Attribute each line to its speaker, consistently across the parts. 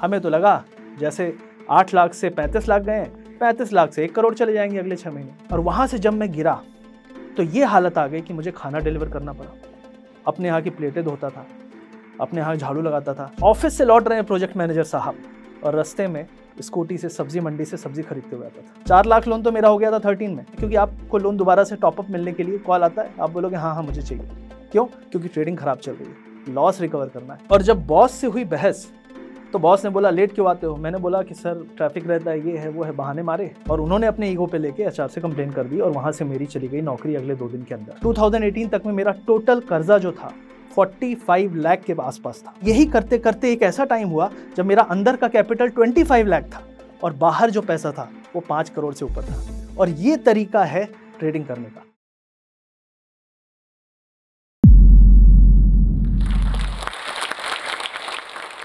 Speaker 1: हमें तो लगा जैसे आठ लाख से पैंतीस लाख गए पैंतीस लाख से एक करोड़ चले जाएँगे अगले छः महीने। और वहाँ से जब मैं गिरा तो ये हालत आ गई कि मुझे खाना डिलीवर करना पड़ा। अपने यहाँ की प्लेटें धोता था, अपने यहाँ झाड़ू लगाता था। ऑफ़िस से लौट रहे हैं प्रोजेक्ट मैनेजर साहब और रास्ते में स्कूटी से सब्ज़ी मंडी से सब्ज़ी खरीदते हुए आता था। चार लाख लोन तो मेरा हो गया था थर्टीन में, क्योंकि आपको लोन दोबारा से टॉपअप मिलने के लिए कॉल आता है, आप बोलोगे हाँ हाँ मुझे चाहिए। क्यों? क्योंकि ट्रेडिंग खराब चल रही है। लॉस रिकवर करना है। और जब बॉस से हुई बहस तो बॉस ने बोला लेट क्यों आते हो? मैंने बोला कि सर ट्रैफ़िक रहता है, ये है, वो है, बहाने मारे। और उन्होंने अपने ईगो पे लेके एचआर से कंप्लेन कर दी और वहाँ से मेरी चली गई नौकरी अगले दो दिन के अंदर। 2018 तक में मेरा टोटल कर्जा जो था 45 लाख के आसपास था। यही करते करते एक ऐसा टाइम हुआ, जब मेरा अंदर का कैपिटल 25 लाख था और बाहर जो पैसा था, वो पाँच करोड़ से ऊपर था। और ये तरीका है ट्रेडिंग करने का।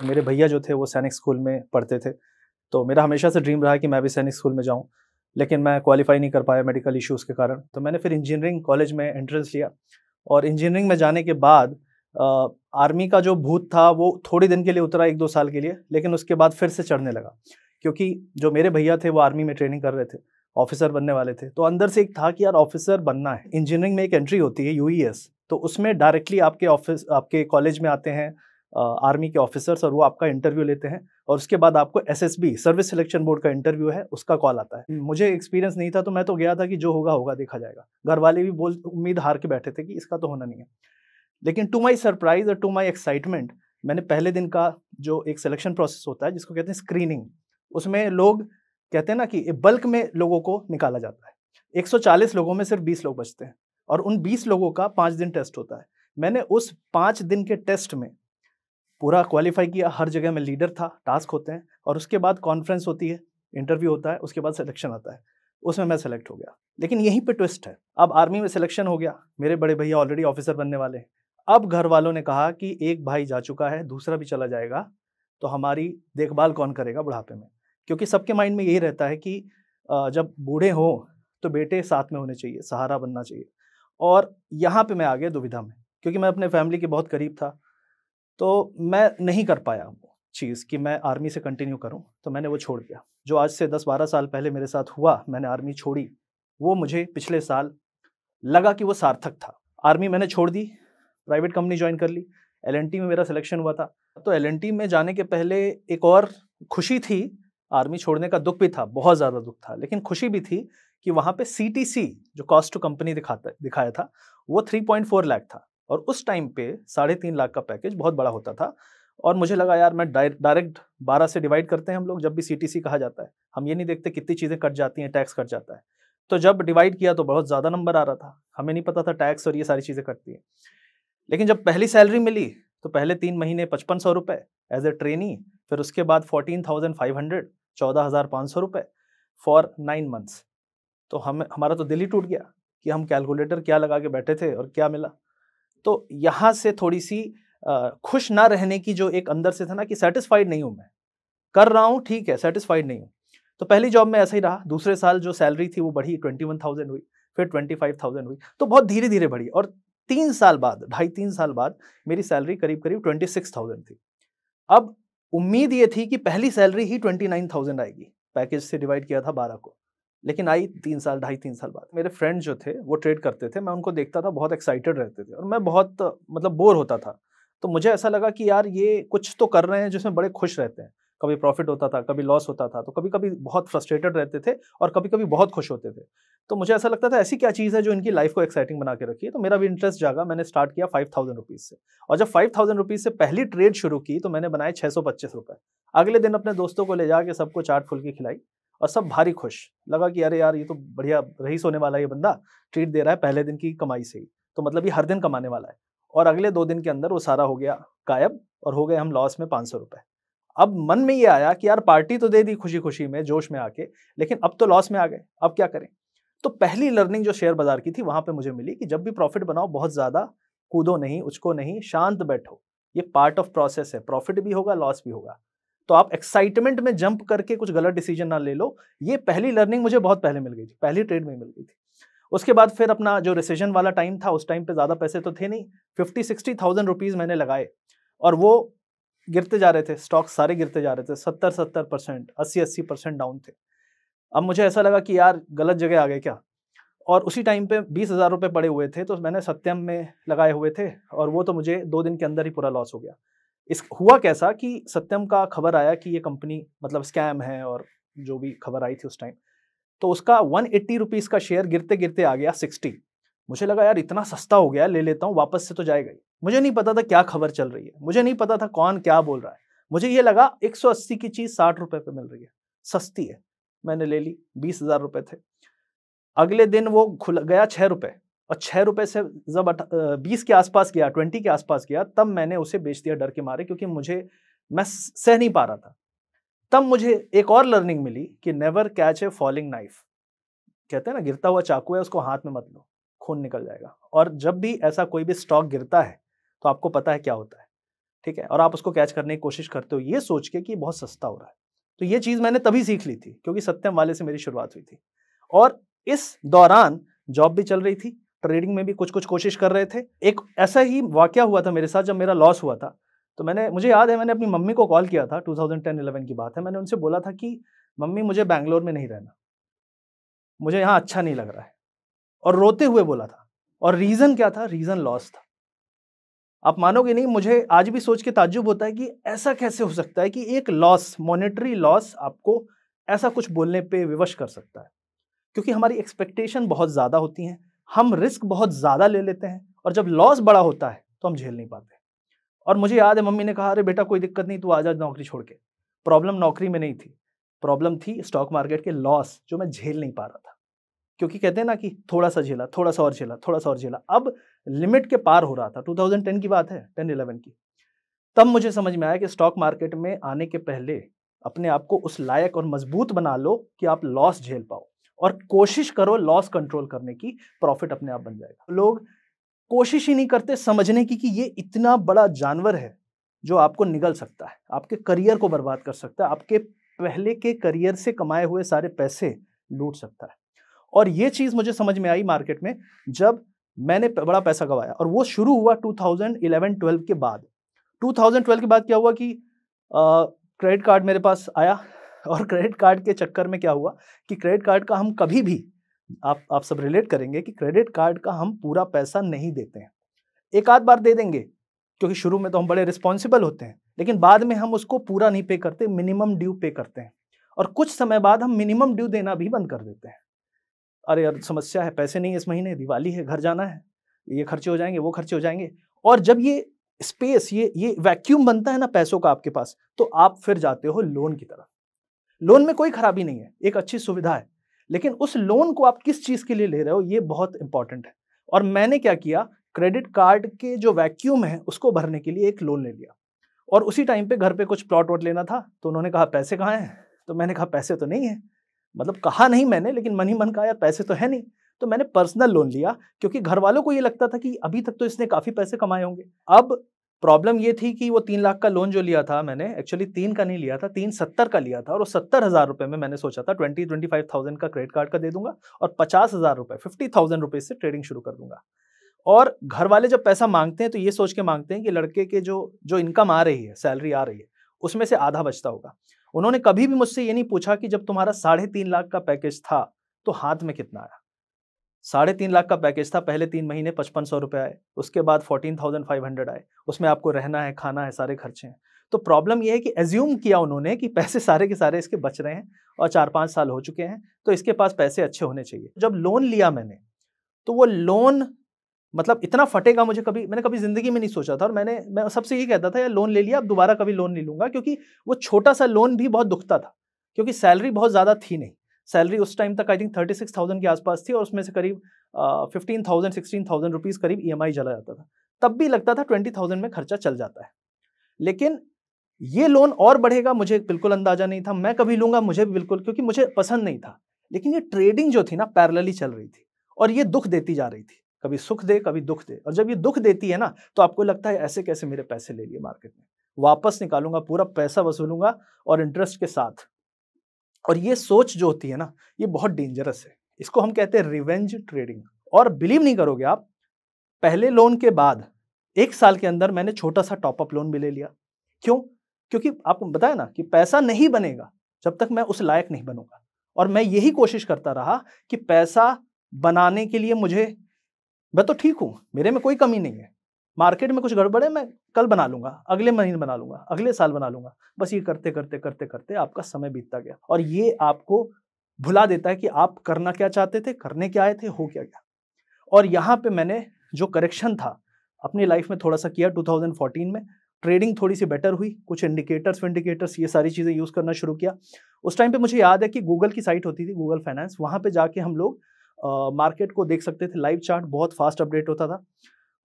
Speaker 1: मेरे भैया जो थे वो सैनिक स्कूल में पढ़ते थे। तो मेरा हमेशा से ड्रीम रहा कि मैं भी सैनिक स्कूल में जाऊँ, लेकिन मैं क्वालिफाई नहीं कर पाया मेडिकल इश्यूज़ के कारण। तो मैंने फिर इंजीनियरिंग कॉलेज में एंट्रेंस लिया और इंजीनियरिंग में जाने के बाद आर्मी का जो भूत था वो थोड़ी दिन के लिए उतरा एक दो साल के लिए, लेकिन उसके बाद फिर से चढ़ने लगा। क्योंकि जो मेरे भैया थे वो आर्मी में ट्रेनिंग कर रहे थे ऑफिसर बनने वाले थे। तो अंदर से एक था कि यार ऑफिसर बनना है। इंजीनियरिंग में एक एंट्री होती है यूईएस तो उसमें डायरेक्टली आपके ऑफ़िस आपके कॉलेज में आते हैं आर्मी के ऑफिसर्स और वो आपका इंटरव्यू लेते हैं और उसके बाद आपको एसएसबी सर्विस सिलेक्शन बोर्ड का इंटरव्यू है, उसका कॉल आता है। मुझे एक्सपीरियंस नहीं था तो मैं तो गया था कि जो होगा होगा, देखा जाएगा। घर वाले भी बोल, उम्मीद हार के बैठे थे कि इसका तो होना नहीं है। लेकिन टू माई सरप्राइज़ और टू माई एक्साइटमेंट मैंने पहले दिन का जो एक सिलेक्शन प्रोसेस होता है, जिसको कहते हैं स्क्रीनिंग उसमें लोग कहते हैं ना कि बल्क में लोगों को निकाला जाता है। 140 लोगों में सिर्फ़ 20 लोग बचते हैं और उन 20 लोगों का पाँच दिन टेस्ट होता है। मैंने उस पाँच दिन के टेस्ट में पूरा क्वालिफाई किया, हर जगह में लीडर था टास्क होते हैं और उसके बाद कॉन्फ्रेंस होती है इंटरव्यू होता है, उसके बाद सिलेक्शन आता है, उसमें मैं सेलेक्ट हो गया। लेकिन यहीं पे ट्विस्ट है। अब आर्मी में सिलेक्शन हो गया, मेरे बड़े भैया ऑलरेडी ऑफिसर बनने वाले हैं। अब घर वालों ने कहा कि एक भाई जा चुका है, दूसरा भी चला जाएगा तो हमारी देखभाल कौन करेगा बुढ़ापे में? क्योंकि सबके माइंड में यही रहता है कि जब बूढ़े हों तो बेटे साथ में होने चाहिए, सहारा बनना चाहिए। और यहाँ पे मैं आ गया दुविधा में, क्योंकि मैं अपने फैमिली के बहुत करीब था। तो मैं नहीं कर पाया वो चीज़ कि मैं आर्मी से कंटिन्यू करूँ तो मैंने वो छोड़ दिया। जो आज से दस बारह साल पहले मेरे साथ हुआ, मैंने आर्मी छोड़ी, वो मुझे पिछले साल लगा कि वो सार्थक था। आर्मी मैंने छोड़ दी प्राइवेट कंपनी ज्वाइन कर ली एलएनटी में मेरा सिलेक्शन हुआ था। तो एलएनटी में जाने के पहले एक और खुशी थी, आर्मी छोड़ने का दुख भी था, बहुत ज़्यादा दुख था, लेकिन खुशी भी थी कि वहाँ पे सी जो कॉस्ट टू कंपनी दिखाता, दिखाया था, वो 3.4 लाख था। और उस टाइम पे साढ़े तीन लाख का पैकेज बहुत बड़ा होता था। और मुझे लगा, यार, मैं डायरेक्ट बारह से डिवाइड करते हैं हम लोग, जब भी सीटीसी कहा जाता है। हम ये नहीं देखते कितनी चीज़ें कट जाती हैं टैक्स कट जाता है। तो जब डिवाइड किया तो बहुत ज़्यादा नंबर आ रहा था। हमें नहीं पता था टैक्स और ये सारी चीज़ें कटती हैं। लेकिन जब पहली सैलरी मिली तो पहले तीन महीने पचपन सौ रुपये एज ए ट्रेनी फिर उसके बाद फोर्टीन थाउज़ेंड फाइव हंड्रेड चौदह हज़ार पाँच सौ रुपये फॉर नाइन मंथ्स तो हम, हमारा तो दिल ही टूट गया कि हम कैलकुलेटर क्या लगा के बैठे थे और क्या मिला। तो यहाँ से थोड़ी सी खुश ना रहने की जो एक अंदर से था ना कि सेटिस्फाइड नहीं हूँ मैं। कर रहा हूँ, ठीक है सेटिस्फाइड नहीं हूँ। तो पहली जॉब में ऐसा ही रहा, दूसरे साल जो सैलरी थी वो बढ़ी ट्वेंटी वन थाउज़ेंड हुई, फिर ट्वेंटी फाइव थाउज़ेंड हुई तो बहुत धीरे धीरे बढ़ी और तीन साल बाद, ढाई तीन साल बाद मेरी सैलरी करीब करीब ट्वेंटी सिक्स थाउज़ेंड थी। अब उम्मीद ये थी कि पहली सैलरी ही ट्वेंटी नाइन थाउज़ेंड आएगी पैकेज से डिवाइड किया था बारह को। लेकिन आई तीन साल, ढाई तीन साल बाद। मेरे फ्रेंड जो थे, वो ट्रेड करते थे, मैं उनको देखता था, बहुत एक्साइटेड रहते थे। और मैं बहुत मतलब बोर होता था। तो मुझे ऐसा लगा कि यार ये कुछ तो कर रहे हैं जिसमें बड़े खुश रहते हैं। कभी प्रॉफिट होता था, कभी लॉस होता था तो कभी कभी बहुत फ्रस्ट्रेटेड रहते थे और कभी कभी बहुत खुश होते थे। तो मुझे ऐसा लगता था, ऐसी क्या चीज़ है जो इनकी लाइफ को एक्साइटिंग बना के रखी है? तो मेरा भी इंटरेस्ट जागा, मैंने स्टार्ट किया फाइव थाउज़ेंड रुपीज़ से। और जब फाइव थाउज़ेंड रुपीज़ से पहली ट्रेड शुरू की तो मैंने बनाए छः सौ पच्चीस रुपये अगले दिन अपने दोस्तों को ले जाके सबको चाट फुल्की खिलाई। और सब भारी खुश। लगा कि अरे यार, ये तो बढ़िया रईस होने वाला है ये बंदा ट्रीट दे रहा है पहले दिन की कमाई से ही। तो मतलब ये हर दिन कमाने वाला है। और अगले दो दिन के अंदर वो सारा हो गया गायब और हो गए हम लॉस में पाँच सौ अब मन में ये आया कि यार पार्टी तो दे दी खुशी खुशी में, जोश में आके, लेकिन अब तो लॉस में आ गए, अब क्या करें? तो पहली लर्निंग जो शेयर बाज़ार की थी, वहाँ पे मुझे मिली कि जब भी प्रॉफिट बनाओ, बहुत ज़्यादा कूदो नहीं, उचको नहीं, शांत बैठो। ये पार्ट ऑफ़ प्रोसेस है प्रॉफिट भी होगा लॉस भी होगा। तो आप एक्साइटमेंट में जंप करके कुछ गलत डिसीज़न ना ले लो। ये पहली लर्निंग मुझे बहुत पहले मिल गई थी, पहली ट्रेड में मिल गई थी। उसके बाद फिर अपना जो रिसीजन वाला टाइम था, उस टाइम पे ज़्यादा पैसे तो थे नहीं। फिफ्टी सिक्सटी थाउज़ेंड रुपीज़ मैंने लगाए और वो गिरते जा रहे थे स्टॉक सारे गिरते जा रहे थे, सत्तर सत्तर परसेंट अस्सी अस्सी परसेंट डाउन थे। अब मुझे ऐसा लगा कि यार, गलत जगह आ गए क्या? और उसी टाइम पे बीस हज़ार रुपये पड़े हुए थे तो मैंने सत्यम में लगाए हुए थे और वो तो मुझे दो दिन के अंदर ही पूरा लॉस हो गया। इस हुआ कैसा कि सत्यम का खबर आया कि ये कंपनी मतलब स्कैम है और जो भी खबर आई थी उस टाइम तो उसका वन एट्टी रुपीज़ का शेयर गिरते गिरते आ गया सिक्सटी। मुझे लगा, यार, इतना सस्ता हो गया, ले लेता हूँ, वापस से तो जाएगा ही। मुझे नहीं पता था क्या खबर चल रही है, मुझे नहीं पता था कौन क्या बोल रहा है। मुझे ये लगा 180 की चीज़ साठ रुपए पे मिल रही है, सस्ती है। मैंने ले ली, बीस हज़ार रुपए थे। अगले दिन वो खुल, गया छः रुपये और छः रुपये से जब अठ बीस के आसपास गया, ट्वेंटी के आसपास गया, तब मैंने उसे बेच दिया डर के मारे क्योंकि मुझे, मैं सह नहीं पा रहा था। तब मुझे एक और लर्निंग मिली कि never catch a falling knife कहते हैं ना, गिरता हुआ चाकू है, उसको हाथ में मत लो, खून निकल जाएगा। और जब भी ऐसा कोई भी स्टॉक गिरता है तो आपको पता है क्या होता है, ठीक है? और आप उसको कैच करने की कोशिश करते हो, ये सोच के कि बहुत सस्ता हो रहा है। तो ये चीज़ मैंने तभी सीख ली थी, क्योंकि सत्यम वाले से मेरी शुरुआत हुई थी। और इस दौरान जॉब भी चल रही थी ट्रेडिंग में भी कुछ कुछ कोशिश कर रहे थे। एक ऐसा ही वाक्य हुआ था मेरे साथ जब मेरा लॉस हुआ था। तो मैंने, मुझे याद है, मैंने अपनी मम्मी को कॉल किया था 2010-11 की बात है। मैंने उनसे बोला था कि, मम्मी, मुझे बैंगलोर में नहीं रहना। मुझे यहाँ अच्छा नहीं लग रहा है। और रोते हुए बोला था। और रीज़न क्या था? रीज़न लॉस था। आप मानोगे नहीं, मुझे आज भी सोच के ताजुब होता है कि ऐसा कैसे हो सकता है कि एक लॉस मॉनेटरी लॉस आपको ऐसा कुछ बोलने पे विवश कर सकता है। क्योंकि हमारी एक्सपेक्टेशन बहुत ज़्यादा होती हैं। हम रिस्क बहुत ज़्यादा ले लेते हैं और जब लॉस बड़ा होता है तो हम झेल नहीं पाते। और मुझे याद है, मम्मी ने कहा, अरे बेटा, कोई दिक्कत नहीं, तू आ जा नौकरी छोड़ के। प्रॉब्लम नौकरी में नहीं थी। प्रॉब्लम थी स्टॉक मार्केट के लॉस, जो मैं झेल नहीं पा रहा था। क्योंकि कहते हैं ना कि थोड़ा सा झेला थोड़ा सा और झेला थोड़ा सा और झेला। अब लिमिट के पार हो रहा था 2010 की बात है 10 11 की। तब मुझे समझ में आया कि स्टॉक मार्केट में आने के पहले अपने आप को उस लायक और मज़बूत बना लो कि आप लॉस झेल पाओ। और कोशिश करो लॉस कंट्रोल करने की प्रॉफिट अपने आप बन जाएगा। लोग कोशिश ही नहीं करते समझने की कि ये इतना बड़ा जानवर है जो आपको निगल सकता है, आपके करियर को बर्बाद कर सकता है, आपके पहले के करियर से कमाए हुए सारे पैसे लूट सकता है। और ये चीज़ मुझे समझ में आई मार्केट में, जब मैंने बड़ा पैसा गवाया और वो शुरू हुआ 2011-12 के बाद। 2012 के बाद क्या हुआ कि क्रेडिट कार्ड मेरे पास आया और क्रेडिट कार्ड के चक्कर में क्या हुआ कि क्रेडिट कार्ड का हम कभी भी आप आप सब रिलेट करेंगे कि क्रेडिट कार्ड का हम पूरा पैसा नहीं देते हैं। एक आध बार दे देंगे, क्योंकि शुरू में तो हम बड़े रिस्पॉन्सिबल होते हैं, लेकिन बाद में हम उसको पूरा नहीं पे करते मिनिमम ड्यू पे करते हैं। और कुछ समय बाद हम मिनिमम ड्यू देना भी बंद कर देते हैं। अरे यार, समस्या है, पैसे नहीं इस महीने, दिवाली है, घर जाना है, ये खर्चे हो जाएँगे, वो खर्चे हो जाएँगे। और जब ये स्पेस ये ये वैक्यूम बनता है ना पैसों का आपके पास तो आप फिर जाते हो लोन की तरफ़। लोन में कोई खराबी नहीं है, एक अच्छी सुविधा है। लेकिन उस लोन को आप किस चीज़ के लिए ले रहे हो, ये बहुत इंपॉर्टेंट है। और मैंने क्या किया, क्रेडिट कार्ड के जो वैक्यूम है, उसको भरने के लिए एक लोन ले लिया। और उसी टाइम पे घर पे कुछ प्लॉट वॉट लेना था तो उन्होंने कहा, पैसे कहाँ हैं? तो मैंने कहा, पैसे तो नहीं है। मतलब कहा नहीं मैंने, लेकिन मन ही मन कहा, यार, पैसे तो है नहीं। तो मैंने पर्सनल लोन लिया, क्योंकि घर वालों को ये लगता था कि अभी तक तो इसने काफ़ी पैसे कमाए होंगे। अब प्रॉब्लम ये थी कि वो तीन लाख का लोन जो लिया था मैंने एक्चुअली तीन का नहीं लिया था, तीन सत्तर का लिया था और सत्तर हज़ार रुपये में मैंने सोचा था ट्वेंटी ट्वेंटी फाइव थाउज़ेंड का क्रेडिट कार्ड का दे दूँगा और पचास हज़ार रुपये फिफ्टी थाउज़ेंड रुपीज़ से ट्रेडिंग शुरू कर दूँगा। और घर वाले जब पैसा मांगते हैं तो ये सोच के मांगते हैं कि लड़के के जो जो इनकम आ रही है सैलरी आ रही है, उसमें से आधा बचता होगा। उन्होंने कभी भी मुझसे ये नहीं पूछा कि जब तुम्हारा साढ़े तीन लाख का पैकेज था तो हाथ में कितना आया? साढ़े तीन लाख का पैकेज था, पहले तीन महीने पचपन सौ रुपये आए, उसके बाद फोर्टीन थाउज़ेंड फाइव हंड्रेड आए, उसमें आपको रहना है, खाना है, सारे खर्चे हैं। तो प्रॉब्लम यह है कि एज्यूम किया उन्होंने कि पैसे सारे के सारे इसके बच रहे हैं और चार पाँच साल हो चुके हैं तो इसके पास पैसे अच्छे होने चाहिए। जब लोन लिया मैंने तो वो लोन मतलब इतना फटेगा मुझे कभी, मैंने कभी ज़िंदगी में नहीं सोचा था और मैंने, मैं सबसे ये कहता था, यार लोन ले लिया, अब दोबारा कभी लोन नहीं लूँगा। क्योंकि वो छोटा सा लोन भी बहुत दुखता था, क्योंकि सैलरी बहुत ज़्यादा थी नहीं। सैलरी उस टाइम तक I think thirty six thousand के आसपास थी और उसमें से करीब fifteen thousand, sixteen thousand rupees करीब ई e चला जाता था। तब भी लगता था ट्वेंटी थाउज़ेंड में खर्चा चल जाता है। लेकिन ये लोन और बढ़ेगा, मुझे बिल्कुल अंदाज़ा नहीं था। मैं कभी लूँगा, मुझे भी बिल्कुल, क्योंकि मुझे पसंद नहीं था। लेकिन ये ट्रेडिंग जो थी ना, पैरलली चल रही थी और ये दुख देती जा रही थी। कभी सुख दे, कभी दुख दे। और जब ये दुख देती है ना तो आपको लगता है, ऐसे कैसे मेरे पैसे ले लिए मार्केट में? वापस निकालूँगा, पूरा पैसा वसूलूँगा और इंटरेस्ट के साथ और ये सोच जो होती है ना, ये बहुत डेंजरस है। इसको हम कहते हैं रिवेंज ट्रेडिंग और बिलीव नहीं करोगे आप, पहले लोन के बाद, एक साल के अंदर मैंने छोटा सा टॉपअप लोन भी ले लिया। क्यों? क्योंकि आपको बताया ना कि पैसा नहीं बनेगा जब तक मैं उस लायक नहीं बनूँगा। और मैं यही कोशिश करता रहा कि पैसा बनाने के लिए मुझे, मैं तो ठीक हूँ, मेरे में कोई कमी नहीं है। मार्केट में कुछ गड़बड़ है, मैं कल बना लूँगा, अगले महीने बना लूँगा, अगले साल बना लूँगा। बस ये करते करते करते करते आपका समय बीतता गया और ये आपको भुला देता है कि आप करना क्या चाहते थे, करने क्या आए थे, हो क्या गया। और यहाँ पे मैंने जो करेक्शन था, अपनी लाइफ में थोड़ा सा किया 2014 में ट्रेडिंग थोड़ी सी बेटर हुई, कुछ इंडिकेटर्स इंडिकेटर्स ये सारी चीज़ें यूज़ करना शुरू किया। उस टाइम पे मुझे याद है कि गूगल की साइट होती थी गूगल फाइनेंस वहाँ पे जाके हम लोग मार्केट को देख सकते थे लाइव चार्ट बहुत फास्ट अपडेट होता था।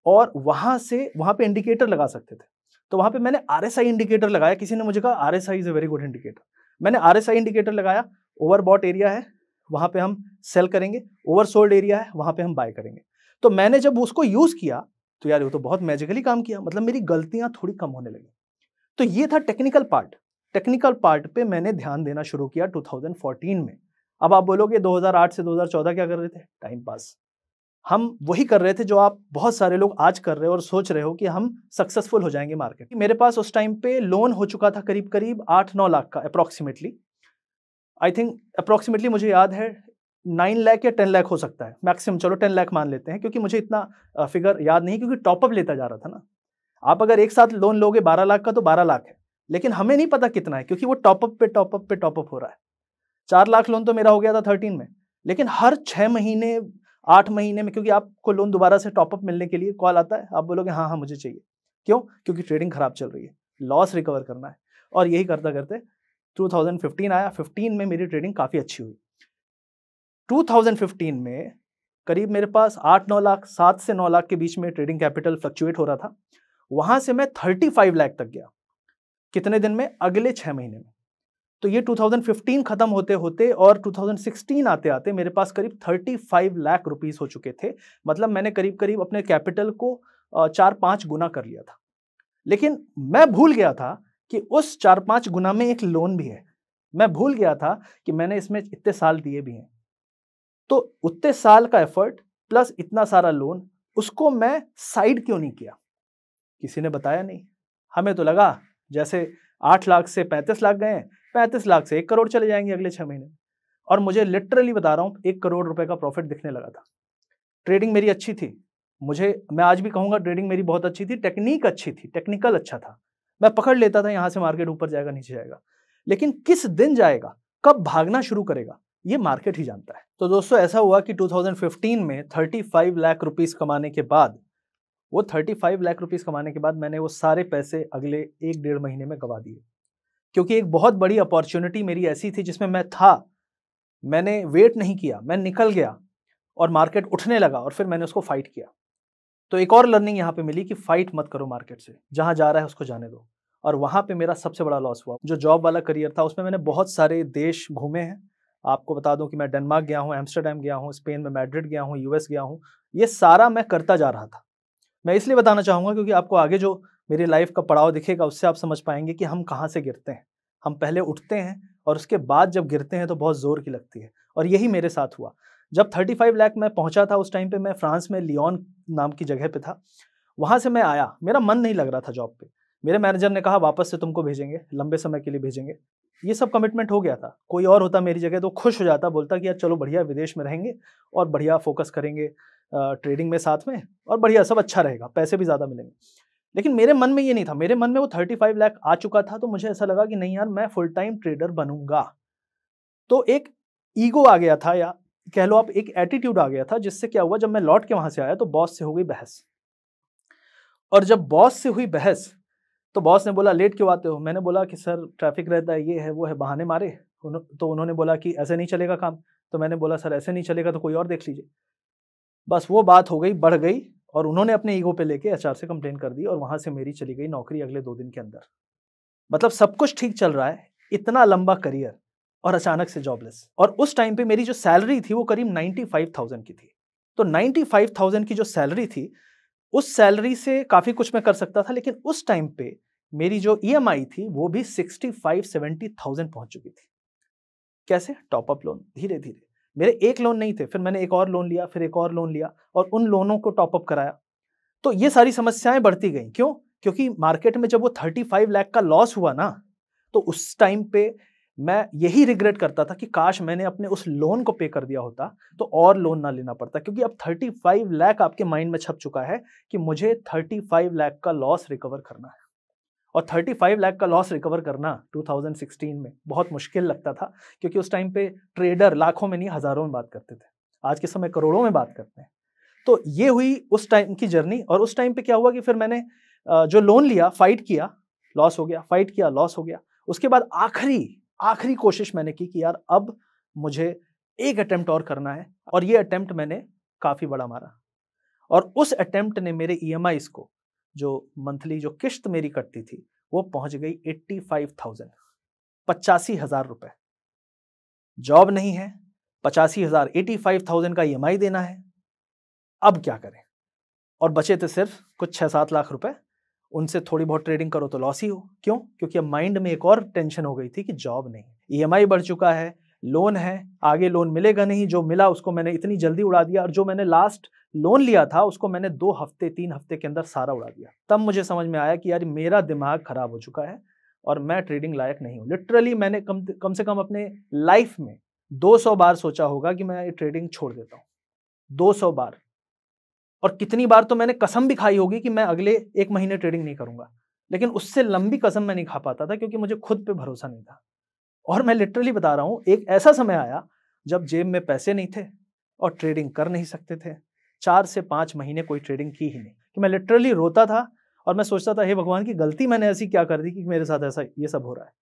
Speaker 1: और वहाँ से, वहाँ पे इंडिकेटर लगा सकते थे। तो वहाँ पे मैंने आरएसआई इंडिकेटर लगाया। किसी ने मुझे कहा R S is a very good indicator मैंने आरएसआई इंडिकेटर लगाया। ओवरबॉट एरिया है, वहाँ पे हम सेल करेंगे। ओवरसोल्ड एरिया है, वहाँ पे हम बाय करेंगे। तो मैंने जब उसको यूज़ किया तो यार वो तो बहुत मैजिकली काम किया। मतलब मेरी गलतियाँ थोड़ी कम होने लगी। तो ये था टेक्निकल पार्ट टेक्निकल पार्ट पे मैंने ध्यान देना शुरू किया 2014 में। अब आप बोलोगे 2008 से 2014 क्या कर रहे थे? टाइम पास हम वही कर रहे थे जो आप बहुत सारे लोग आज कर रहे हो और सोच रहे हो कि हम सक्सेसफुल हो जाएँगे मार्केट मेरे पास उस टाइम पे लोन हो चुका था करीब करीब आठ नौ लाख का अप्रॉक्सीमेटली आई थिंक अप्रॉक्सीमेटली मुझे याद है नाइन लाख या टेन लाख हो सकता है। मैक्सिमम चलो टेन लाख मान लेते हैं क्योंकि मुझे इतना फिगर याद नहीं क्योंकि टॉपअप लेता जा रहा था ना। आप अगर एक साथ लोन लोगे बारह लाख का तो बारह लाख है। लेकिन हमें नहीं पता कितना है क्योंकि वो टॉपअप पे टॉपअप पे टॉपअप हो रहा है। चार लाख लोन तो मेरा हो गया था थर्टीन में। लेकिन हर छः महीने आठ महीने में, क्योंकि आपको लोन दोबारा से टॉपअप मिलने के लिए कॉल आता है, आप बोलोगे हाँ हाँ मुझे चाहिए। क्यों? क्योंकि ट्रेडिंग खराब चल रही है। लॉस रिकवर करना है। और यही करता, करते 2015 आया। 15 में मेरी ट्रेडिंग काफ़ी अच्छी हुई। 2015 में करीब मेरे पास आठ, नौ लाख, सात से नौ लाख के बीच में ट्रेडिंग कैपिटल फ्लक्चुएट हो रहा था। वहाँ से मैं थर्टी फाइव लाख तक गया। कितने दिन में? अगले छह महीने में। तो ये 2015 खत्म होते होते और 2016 आते आते मेरे पास करीब 35 लाख रुपीस हो चुके थे। मतलब मैंने करीब करीब अपने कैपिटल को चार पाँच गुना कर लिया था। लेकिन मैं भूल गया था कि उस चार पाँच गुना में एक लोन भी है। मैं भूल गया था कि मैंने इसमें इतने साल दिए भी हैं। तो उतने साल का एफर्ट प्लस इतना सारा लोन उसको मैं साइड क्यों नहीं किया? किसी ने बताया नहीं। हमें तो लगा जैसे आठ लाख से पैंतीस लाख गए पैंतीस लाख से एक करोड़ चले जाएँगे अगले छह महीने। और मुझे लिटरली बता रहा हूँ, एक करोड़ रुपए का प्रॉफिट दिखने लगा था। ट्रेडिंग मेरी अच्छी थी। मुझे, मैं आज भी कहूँगा ट्रेडिंग मेरी बहुत अच्छी थी टेक्निक अच्छी थी टेक्निकल अच्छा था। मैं पकड़ लेता था, यहाँ से मार्केट ऊपर जाएगा, नीचे जाएगा। लेकिन किस दिन जाएगा, कब भागना शुरू करेगा, ये मार्केट ही जानता है। तो दोस्तों, ऐसा हुआ कि 2015 में 35 लाख रुपीस कमाने के बाद, वो 35 लाख रुपीस कमाने के बाद मैंने वो सारे पैसे अगले एक डेढ़ महीने में गवा दिए। क्योंकि एक बहुत बड़ी अपॉर्चुनिटी मेरी ऐसी थी जिसमें मैं था। मैंने वेट नहीं किया, मैं निकल गया और मार्केट उठने लगा और फिर मैंने उसको फाइट किया। तो एक और लर्निंग यहाँ पे मिली कि फाइट मत करो मार्केट से। जहाँ जा रहा है उसको जाने दो। और वहाँ पे मेरा सबसे बड़ा लॉस हुआ। जो जॉब वाला करियर था, उसमें मैंने बहुत सारे देश घूमे हैं। आपको बता दूँ कि मैं डेनमार्क गया हूँ एम्स्टरडेम गया हूँ स्पेन में मैड्रिड गया हूँ यूएस गया हूँ। ये सारा मैं करता जा रहा था। मैं इसलिए बताना चाहूँगा क्योंकि आपको आगे जो मेरी लाइफ का पड़ाव दिखेगा, उससे आप समझ पाएँगे कि हम कहाँ से गिरते हैं। हम पहले उठते हैं और उसके बाद जब गिरते हैं तो बहुत ज़ोर की लगती है और यही मेरे साथ हुआ। जब 35 लाख मैं पहुँचा था उस टाइम पे मैं फ्रांस में लियोन नाम की जगह पे था। वहाँ से मैं आया, मेरा मन नहीं लग रहा था जॉब पे। मेरे मैनेजर ने कहा, वापस से तुमको भेजेंगे, लंबे समय के लिए भेजेंगे। ये सब कमिटमेंट हो गया था। कोई और होता मेरी जगह तो खुश हो जाता, बोलता कि यार चलो बढ़िया, विदेश में रहेंगे और बढ़िया फोकस करेंगे ट्रेडिंग में साथ में और बढ़िया, सब अच्छा रहेगा, पैसे भी ज़्यादा मिलेंगे। लेकिन मेरे मन में ये नहीं था। मेरे मन में वो थर्टी फाइव लाख आ चुका था तो मुझे ऐसा लगा कि नहीं यार, मैं फुल टाइम ट्रेडर बनूँगा। तो एक ईगो आ गया था या कह लो आप एक एटीट्यूड आ गया था, जिससे क्या हुआ, जब मैं लौट के वहाँ से आया तो बॉस से हो गई बहस। और जब बॉस से हुई बहस तो बॉस ने बोला, लेट क्यों आते हो? मैंने बोला कि, सर ट्रैफ़िक रहता है, ये है, वो है, बहाने मारे। तो उन्होंने बोला कि, ऐसे नहीं चलेगा काम। तो मैंने बोला, सर, ऐसे नहीं चलेगा तो कोई और देख लीजिए। बस वो बात हो गई, बढ़ गई। और उन्होंने अपने ईगो पे लेके एचआर से कंप्लेन कर दी और वहाँ से मेरी चली गई नौकरी अगले दो दिन के अंदर। मतलब सब कुछ ठीक चल रहा है, इतना लंबा करियर और अचानक से जॉबलेस। और उस टाइम पे मेरी जो सैलरी थी वो करीब नाइन्टी फाइव थाउज़ेंड की थी। तो नाइन्टी फाइव थाउज़ेंड की जो सैलरी थी, उस सैलरी से काफ़ी कुछ मैं कर सकता था, लेकिन उस टाइम पे मेरी जो ई e थी वो भी सिक्सटी फाइव सेवेंटी थाउज़ेंड पहुँच चुकी थी। कैसे? टॉपअप लोन धीरे धीरे मेरे एक लोन नहीं थे, फिर मैंने एक और लोन लिया, फिर एक और लोन लिया और उन लोनों को टॉपअप कराया। तो ये सारी समस्याएँ बढ़ती गई। क्यों? क्योंकि मार्केट में जब वो थर्टी फाइव लैख का लॉस हुआ ना तो उस टाइम पे मैं यही रिग्रेट करता था कि काश मैंने अपने उस लोन को पे कर दिया होता तो और लोन ना लेना पड़ता। क्योंकि अब 35 लाख आपके माइंड में छप चुका है कि मुझे 35 लाख का लॉस रिकवर करना है। और 35 लाख का लॉस रिकवर करना 2016 में बहुत मुश्किल लगता था, क्योंकि उस टाइम पे ट्रेडर लाखों में नहीं, हज़ारों में बात करते थे। आज के समय करोड़ों में बात करते हैं। तो ये हुई उस टाइम की जर्नी और उस टाइम पे क्या हुआ कि फिर मैंने जो लोन लिया फाइट किया लॉस हो गया फाइट किया लॉस हो गया। उसके बाद आखिरी आखिरी कोशिश मैंने की कि यार अब मुझे एक अटेम्प्ट और करना है और ये अटेम्प्ट मैंने काफ़ी बड़ा मारा। और उस अटेम्प्ट ने मेरे ई e को जो मंथली जो किश्त मेरी कटती थी, वो पहुँच गई एट्टी फाइव थाउज़ेंड पचासी हज़ार रुपए। जॉब नहीं है, पचासी हज़ार एटी फाइव थाउज़ेंड का ई e देना है। अब क्या करें? और बचे थे सिर्फ़ कुछ छह सात लाख रुपए। उनसे थोड़ी बहुत ट्रेडिंग करो तो लॉस ही हो। क्यों? क्योंकि अब माइंड में एक और टेंशन हो गई थी कि जॉब नहीं ई e बढ़ चुका है लोन है, आगे लोन मिलेगा नहीं, जो मिला उसको मैंने इतनी जल्दी उड़ा दिया और जो मैंने लास्ट लोन लिया था, उसको मैंने दो हफ़्ते, तीन हफ़्ते के अंदर सारा उड़ा दिया। तब मुझे समझ में आया कि यार मेरा दिमाग खराब हो चुका है और मैं ट्रेडिंग लायक नहीं हूँ। लिटरली मैंने कम कम से कम अपने लाइफ में 200 बार सोचा होगा कि मैं ये ट्रेडिंग छोड़ देता हूँ। 200 बार। और कितनी बार तो मैंने कसम भी खाई होगी कि मैं अगले एक महीने ट्रेडिंग नहीं करूँगा। लेकिन उससे लंबी कसम मैं नहीं खा पाता था क्योंकि मुझे खुद पे भरोसा नहीं था। और मैं लिटरली बता रहा हूँ, एक ऐसा समय आया जब जेब में पैसे नहीं थे और ट्रेडिंग कर नहीं सकते थे। चार से पाँच महीने कोई ट्रेडिंग की ही नहीं। कि मैं लिटरली रोता था और मैं सोचता था, हे भगवान, की गलती मैंने ऐसी क्या कर दी कि मेरे साथ ऐसा, ये सब हो रहा है?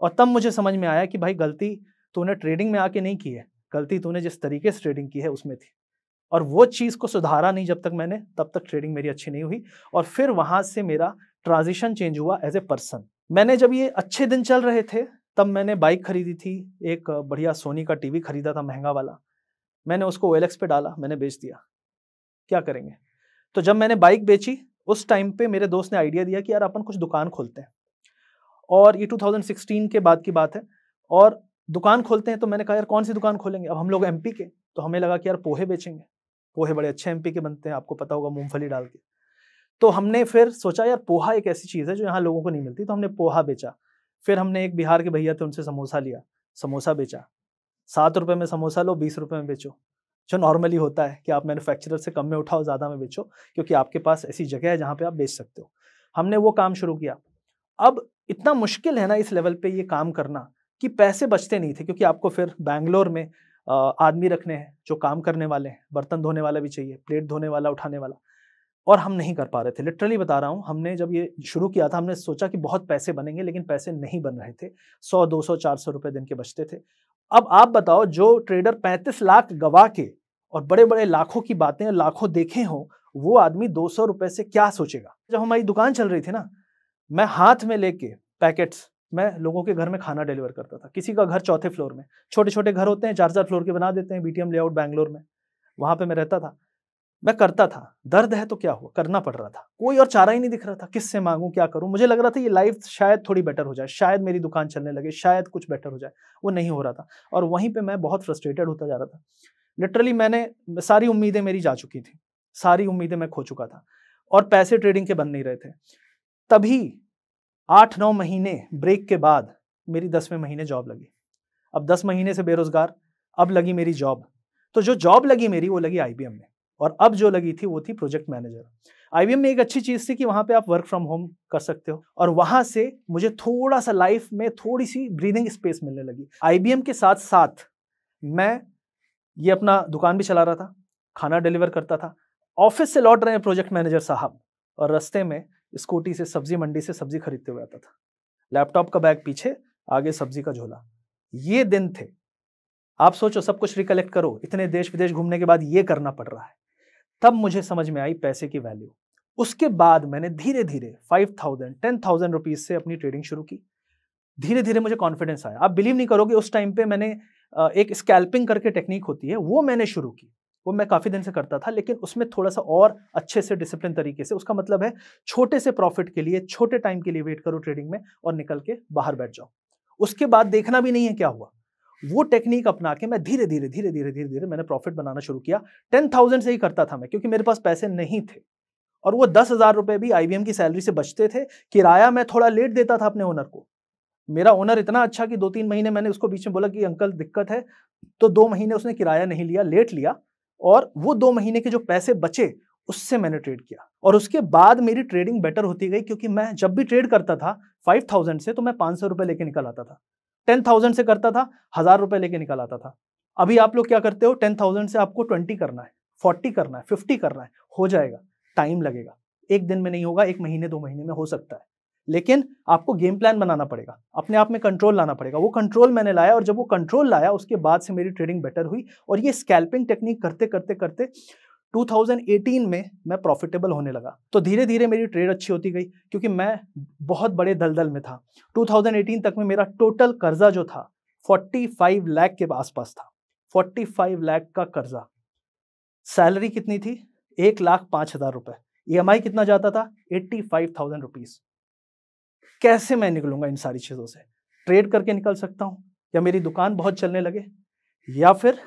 Speaker 1: और तब मुझे समझ में आया कि भाई गलती तूने ट्रेडिंग में आके नहीं की है। गलती तूने जिस तरीके से ट्रेडिंग की है, उसमें थी। और वो चीज़ को सुधारा नहीं जब तक मैंने, तब तक ट्रेडिंग मेरी अच्छी नहीं हुई। और फिर वहाँ से मेरा ट्रांजिशन चेंज हुआ एज ए पर्सन मैंने जब ये अच्छे दिन चल रहे थे तब मैंने बाइक खरीदी थी, एक बढ़िया सोनी का टीवी खरीदा था, महँगा वाला। मैंने उसको ओएलएक्स पे डाला, मैंने बेच दिया। क्या करेंगे? तो जब मैंने बाइक बेची, उस टाइम पे मेरे दोस्त ने आइडिया दिया कि यार अपन कुछ दुकान खोलते हैं। और ये 2016 के बाद की बात है। और दुकान खोलते हैं तो मैंने कहा, यार कौन सी दुकान खोलेंगे? अब हम लोग एमपी के। तो हमें लगा कि यार पोहे बेचेंगे। पोहे बड़े अच्छे एमपी के बनते हैं, आपको पता होगा, मूँगफली डाल के। तो हमने फिर सोचा, यार पोहा एक ऐसी चीज़ है जो यहाँ लोगों को नहीं मिलती। तो हमने पोहा बेचा। फिर हमने एक बिहार के भैया थे, उनसे समोसा लिया, समोसा बेचा। सात रुपये में समोसा लो, बीस रुपये में बेचो। जो नॉर्मली होता है कि आप मैन्युफैक्चरर से कम में उठाओ, ज़्यादा में बेचो, क्योंकि आपके पास ऐसी जगह है जहाँ पे आप बेच सकते हो। हमने वो काम शुरू किया। अब इतना मुश्किल है ना इस लेवल पे ये काम करना कि पैसे बचते नहीं थे, क्योंकि आपको फिर बैंगलोर में आदमी रखने हैं, जो काम करने वाले हैं, बर्तन धोने वाला भी चाहिए, प्लेट धोने वाला, उठाने वाला। और हम नहीं कर पा रहे थे। लिटरली बता रहा हूँ, हमने जब ये शुरू किया था, हमने सोचा कि बहुत पैसे बनेंगे, लेकिन पैसे नहीं बन रहे थे। सौ, दो सौ, चार सौ रुपये दिन के बचते थे। अब आप बताओ, जो ट्रेडर पैंतीस लाख गवा के और बड़े बड़े लाखों की बातें लाखों देखे हों, वो आदमी दो सौ रुपये से क्या सोचेगा? जब हमारी दुकान चल रही थी ना, मैं हाथ में लेके पैकेट्स, मैं लोगों के घर में खाना डिलीवर करता था। किसी का घर चौथे फ्लोर में। छोटे छोटे घर होते हैं चार चार फ्लोर के बना देते हैं बीटीएम लेआउट बैंगलोर में। वहाँ पे मैं रहता था। मैं करता था। दर्द है तो क्या हुआ? करना पड़ रहा था। कोई और चारा ही नहीं दिख रहा था। किससे मांगू, क्या करूँ? मुझे लग रहा था ये लाइफ शायद थोड़ी बेटर हो जाए। शायद मेरी दुकान चलने लगे, शायद कुछ बेटर हो जाए। वो नहीं हो रहा था। और वहीं पे मैं बहुत फ्रस्ट्रेटेड होता जा रहा था। लिटरली मैंने, सारी उम्मीदें मेरी जा चुकी थी। सारी उम्मीदें मैं खो चुका था। और पैसे ट्रेडिंग के बन नहीं रहे थे। तभी आठ नौ महीने ब्रेक के बाद मेरी दसवें महीने जॉब लगी। अब दस महीने से बेरोजगार। अब लगी मेरी जॉब तो जो जॉब लगी मेरी, वो लगी आईबीएम में। और अब जो लगी थी वो थी प्रोजेक्ट मैनेजर आईबीएम में एक अच्छी चीज़ थी कि वहाँ पे आप वर्क फ्रॉम होम कर सकते हो और वहाँ से मुझे थोड़ा सा लाइफ में थोड़ी सी ब्रीदिंग स्पेस मिलने लगी। आईबीएम के साथ साथ मैं ये अपना दुकान भी चला रहा था, खाना डिलीवर करता था। ऑफ़िस से लौट रहे हैं प्रोजेक्ट मैनेजर साहब और रस्ते में स्कूटी से सब्ज़ी मंडी से सब्ज़ी खरीदते हुए आता था। लैपटॉप का बैग पीछे, आगे सब्ज़ी का झोला। ये दिन थे। आप सोचो सब कुछ रिकलेक्ट करो। इतने देश विदेश घूमने के बाद ये करना पड़ रहा है। तब मुझे समझ में आई पैसे की वैल्यू उसके बाद मैंने धीरे धीरे five thousand ten thousand rupees से अपनी ट्रेडिंग शुरू की। धीरे धीरे मुझे कॉन्फिडेंस आया। आप बिलीव नहीं करोगे, उस टाइम पे मैंने एक स्कैल्पिंग करके टेक्निक होती है, वो मैंने शुरू की। वो मैं काफ़ी दिन से करता था, लेकिन उसमें थोड़ा सा और अच्छे से डिसिप्लिन तरीके से, उसका मतलब है छोटे से प्रॉफिट के लिए, छोटे टाइम के लिए वेट करो ट्रेडिंग में और निकल के बाहर बैठ जाओ। उसके बाद देखना भी नहीं है क्या हुआ। वो टेक्निक अपना के मैं धीरे धीरे धीरे धीरे धीरे धीरे मैंने प्रॉफिट बनाना शुरू किया। टेन थाउज़ेंड से ही करता था मैं, क्योंकि मेरे पास पैसे नहीं थे। और वो दस हज़ार रुपये भी आई की सैलरी से बचते थे। किराया मैं थोड़ा लेट देता था अपने ओनर को। मेरा ओनर इतना अच्छा कि दो तीन महीने मैंने उसको बीच में बोला कि, अंकल, दिक्कत है। तो दो महीने उसने किराया नहीं लिया लेट लिया। और वो दो महीने के जो पैसे बचे, उससे मैंने ट्रेड किया। और उसके बाद मेरी ट्रेडिंग बेटर होती गई, क्योंकि मैं जब भी ट्रेड करता था फाइव थाउज़ेंड से तो मैं पाँच सौ रुपये लेके निकल आता था। टेन थाउज़ेंड से करता था, हज़ार रुपए लेके निकल आता था। अभी आप लोग क्या करते हो, टेन थाउज़ेंड से आपको ट्वेंटी करना है, फोर्टी करना है, फिफ्टी करना है, हो जाएगा, टाइम लगेगा। एक दिन में नहीं होगा, एक महीने, दो महीने में हो सकता है। लेकिन आपको गेम प्लान बनाना पड़ेगा, अपने आप में कंट्रोल लाना पड़ेगा। वो कंट्रोल मैंने लाया और जब वो कंट्रोल लाया, उसके बाद से मेरी ट्रेडिंग बेटर हुई और ये स्कैल्पिंग टेक्निक करते करते करते 2018 में मैं प्रॉफिटेबल होने लगा। तो धीरे धीरे मेरी ट्रेड अच्छी होती गई, क्योंकि मैं बहुत बड़े दलदल में था। 2018 तक में मेरा टोटल कर्जा जो था 45 लाख के आसपास था। 45 लाख का कर्जा। सैलरी कितनी थी? एक लाख पाँच हज़ार रुपये ई कितना जाता था? एट्टी फाइव थाउज़ेंड रुपीज़ कैसे मैं निकलूँगा इन सारी चीज़ों से? ट्रेड करके निकल सकता हूँ? या मेरी दुकान बहुत चलने लगे? या फिर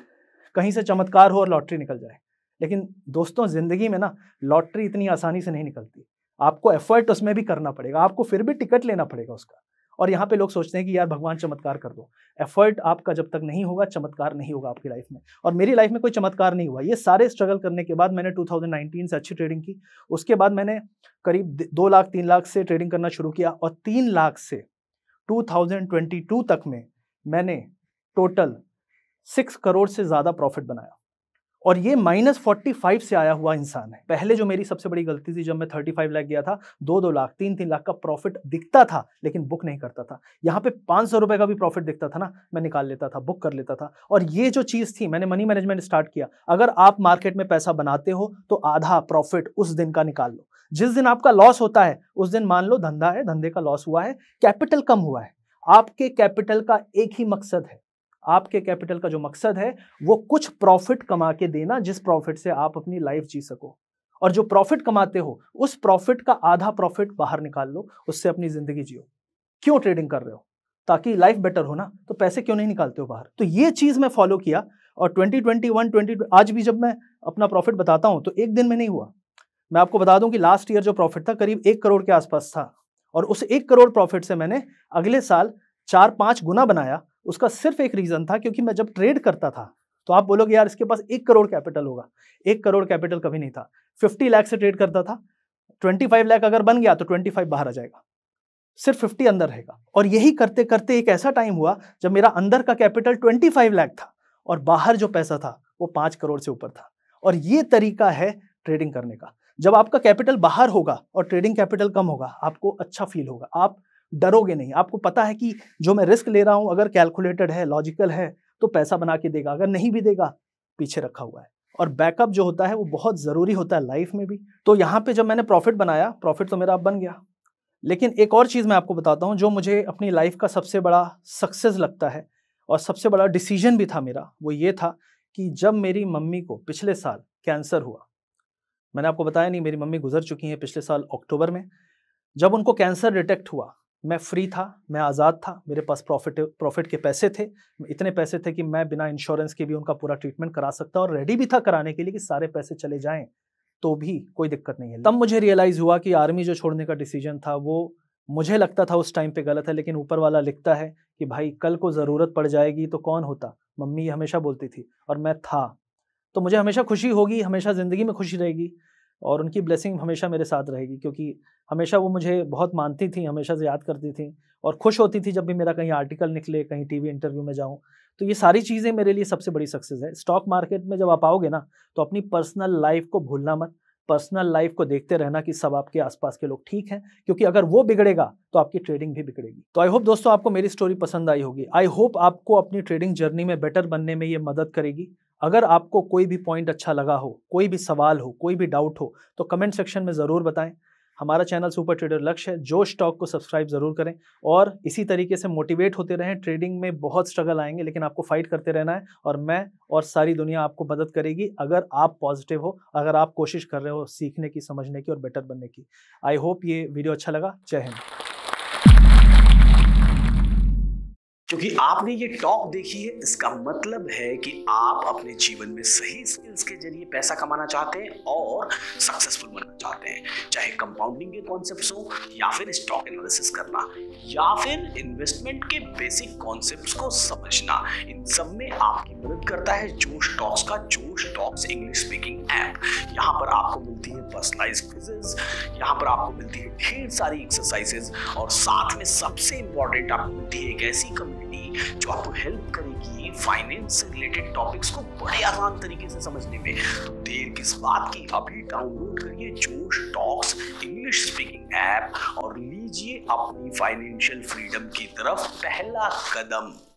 Speaker 1: कहीं से चमत्कार हो और लॉटरी निकल जाए? लेकिन दोस्तों, ज़िंदगी में ना, लॉटरी इतनी आसानी से नहीं निकलती। आपको एफर्ट उसमें भी करना पड़ेगा, आपको फिर भी टिकट लेना पड़ेगा उसका। और यहाँ पे लोग सोचते हैं कि यार, भगवान चमत्कार कर दो। एफर्ट आपका जब तक नहीं होगा, चमत्कार नहीं होगा आपकी लाइफ में। और मेरी लाइफ में कोई चमत्कार नहीं हुआ। ये सारे स्ट्रगल करने के बाद मैंने 2019 से अच्छी ट्रेडिंग की। उसके बाद मैंने करीब दो लाख, तीन लाख से ट्रेडिंग करना शुरू किया और तीन लाख से 2022 तक में मैंने टोटल सिक्स करोड़ से ज़्यादा प्रॉफिट बनाया। और ये माइनस फोर्टी फाइव से आया हुआ इंसान है। पहले जो मेरी सबसे बड़ी गलती थी, जब मैं थर्टी फाइव लाख गया था दो दो लाख तीन तीन लाख का प्रॉफिट दिखता था, लेकिन बुक नहीं करता था। यहाँ पे पाँच सौ रुपए का भी प्रॉफिट दिखता था ना, मैं निकाल लेता था बुक कर लेता था। और ये जो चीज़ थी, मैंने मनी मैनेजमेंट स्टार्ट किया। अगर आप मार्केट में पैसा बनाते हो तो आधा प्रॉफिट उस दिन का निकाल लो। जिस दिन आपका लॉस होता है, उस दिन मान लो धंधा है, धंधे का लॉस हुआ है कैपिटल कम हुआ है। आपके कैपिटल का एक ही मकसद है। आपके कैपिटल का जो मकसद है, वो कुछ प्रॉफिट कमा के देना, जिस प्रॉफिट से आप अपनी लाइफ जी सको। और जो प्रॉफिट कमाते हो, उस प्रॉफिट का आधा प्रॉफिट बाहर निकाल लो, उससे अपनी ज़िंदगी जियो। क्यों ट्रेडिंग कर रहे हो? ताकि लाइफ बेटर हो ना तो पैसे क्यों नहीं निकालते हो बाहर? तो ये चीज़ मैं फॉलो किया, और 2021 20 आज भी जब मैं अपना प्रॉफिट बताता हूँ तो एक दिन में नहीं हुआ। मैं आपको बता दूँ कि लास्ट ईयर जो प्रॉफिट था, करीब एक करोड़ के आसपास था, और उस एक करोड़ प्रॉफिट से मैंने अगले साल चार पाँच गुना बनाया उसका सिर्फ़ एक रीज़न था क्योंकि मैं जब ट्रेड करता था तो आप बोलोगे, यार, इसके पास एक करोड़ कैपिटल होगा। एक करोड़ कैपिटल कभी नहीं था। फिफ्टी लाख से ट्रेड करता था ट्वेंटी फाइव लाख अगर बन गया तो ट्वेंटी फाइव बाहर आ जाएगा। सिर्फ़ फिफ्टी अंदर रहेगा। और यही करते करते एक ऐसा टाइम हुआ, जब मेरा अंदर का कैपिटल ट्वेंटी फाइव लाख था और बाहर जो पैसा था, वो पाँच करोड़ से ऊपर था। और ये तरीका है ट्रेडिंग करने का। जब आपका कैपिटल बाहर होगा और ट्रेडिंग कैपिटल कम होगा, आपको अच्छा फील होगा। आप डरोगे नहीं। आपको पता है कि जो मैं रिस्क ले रहा हूँ, अगर कैलकुलेटेड है, लॉजिकल है तो पैसा बना के देगा, अगर नहीं भी देगा, पीछे रखा हुआ है। और बैकअप जो होता है, वो बहुत ज़रूरी होता है लाइफ में भी। तो यहाँ पे जब मैंने प्रॉफिट बनाया, प्रॉफिट तो मेरा अब बन गया। लेकिन एक और चीज़ मैं आपको बताता हूँ, जो मुझे अपनी लाइफ का सबसे बड़ा सक्सेस लगता है, और सबसे बड़ा डिसीज़न भी था मेरा, वो ये था कि जब मेरी मम्मी को पिछले साल कैंसर हुआ, मैंने आपको बताया नहीं, मेरी मम्मी गुजर चुकी हैं पिछले साल अक्टूबर में, जब उनको कैंसर डिटेक्ट हुआ मैं फ्री था, मैं आज़ाद था, मेरे पास प्रॉफिट प्रॉफिट के पैसे थे, इतने पैसे थे कि मैं बिना इंश्योरेंस के भी उनका पूरा ट्रीटमेंट करा सकता और रेडी भी था कराने के लिए कि सारे पैसे चले जाएँ तो भी कोई दिक्कत नहीं है। तब मुझे रियलाइज़ हुआ कि आर्मी जो छोड़ने का डिसीज़न था, वो मुझे लगता था उस टाइम पे गलत है, लेकिन ऊपर वाला लिखता है कि भाई, कल को ज़रूरत पड़ जाएगी तो कौन होता? मम्मी हमेशा बोलती थी और मैं था। तो मुझे हमेशा खुशी होगी, हमेशा ज़िंदगी में खुशी रहेगी। और उनकी ब्लेसिंग हमेशा मेरे साथ रहेगी, क्योंकि हमेशा वो मुझे बहुत मानती थी, हमेशा से याद करती थी और खुश होती थी जब भी मेरा कहीं आर्टिकल निकले, कहीं टीवी इंटरव्यू में जाऊँ। तो ये सारी चीज़ें मेरे लिए सबसे बड़ी सक्सेस है। स्टॉक मार्केट में जब आप आओगे ना तो अपनी पर्सनल लाइफ को भूलना मत। पर्सनल लाइफ को देखते रहना कि सब आपके आसपास के लोग ठीक हैं, क्योंकि अगर वो बिगड़ेगा तो आपकी ट्रेडिंग भी बिगड़ेगी। तो आई होप दोस्तों आपको मेरी स्टोरी पसंद आई होगी। आई होप आपको अपनी ट्रेडिंग जर्नी में बेटर बनने में ये मदद करेगी। अगर आपको कोई भी पॉइंट अच्छा लगा हो, कोई भी सवाल हो, कोई भी डाउट हो तो कमेंट सेक्शन में ज़रूर बताएँ। हमारा चैनल सुपर ट्रेडर लक्ष्य है जो स्टॉक को सब्सक्राइब ज़रूर करें और इसी तरीके से मोटिवेट होते रहें। ट्रेडिंग में बहुत स्ट्रगल आएँगे, लेकिन आपको फाइट करते रहना है और मैं और सारी दुनिया आपको मदद करेगी अगर आप पॉजिटिव हो, अगर आप कोशिश कर रहे हो सीखने की, समझने की और बेटर बनने की। आई होप ये वीडियो अच्छा लगा। जय हिंद।
Speaker 2: क्योंकि आपने ये टॉक देखी है, इसका मतलब है कि आप अपने जीवन में सही स्किल्स के ज़रिए पैसा कमाना चाहते हैं और सक्सेसफुल बनना चाहते हैं। चाहे कंपाउंडिंग के कॉन्सेप्ट्स हो या फिर स्टॉक एनालिसिस करना, या फिर इन्वेस्टमेंट के बेसिक कॉन्सेप्ट्स को समझना, इन सब में आपकी मदद करता है जोश टॉक्स का, जोश टॉक्स इंग्लिश स्पीकिंग ऐप यहाँ पर आपको मिलती है पर्सनलाइज क्विजेज यहाँ पर आपको मिलती है ढेर सारी एक्सरसाइजेज और साथ में सबसे इंपॉर्टेंट आपको मिलती है एक ऐसी कम्युनिटी जो आपको हेल्प करेगी फाइनेंस से रिलेटेड टॉपिक्स को बड़े आसान तरीके से समझने में। तो देर किस बात की? अभी डाउनलोड करिए जोश टॉक्स इंग्लिश स्पीकिंग ऐप और लीजिए अपनी फाइनेंशियल फ्रीडम की तरफ़ पहला कदम।